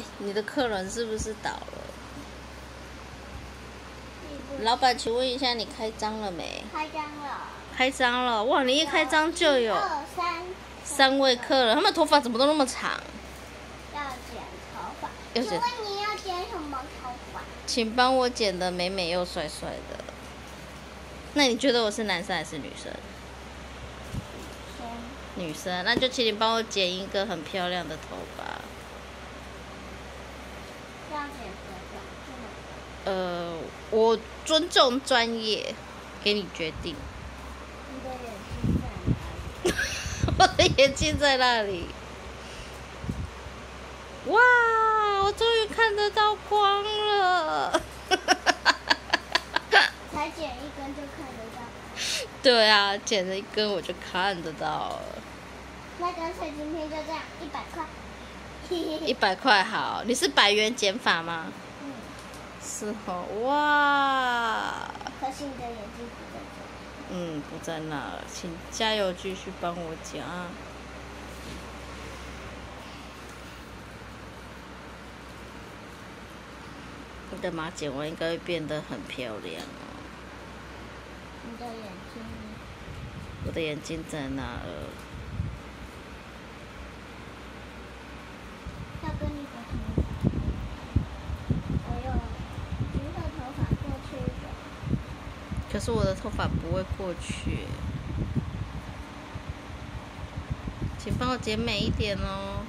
哎，你的客人是不是倒了？老板，请问一下，你开张了没？开张了。开张了，哇！你一开张就有三三位客人，他们头发怎么都那么长？要剪头发。要剪请问你要剪什么头发？请帮我剪的美美又帅帅的。那你觉得我是男生还是女生？先女生，那就请你帮我剪一个很漂亮的头发。呃，我尊重专业，给你决定。你的眼睛在哪里？我的眼睛在那里。哇！我终于看得到光了。才剪一根就看得到。对啊，剪了一根我就看得到了。那干脆今天就这样，一百块。一百块好，你是百元减法吗？嗯，是哦，哇，可是你的眼睛不在这。嗯，不在那了，请加油，继续帮我讲啊。你的马剪完应该会变得很漂亮哦。你的眼睛呢？我的眼睛在哪儿？要跟你的头发，还有橘色头发过去一点。可是我的头发不会过去，请帮我剪美一点哦。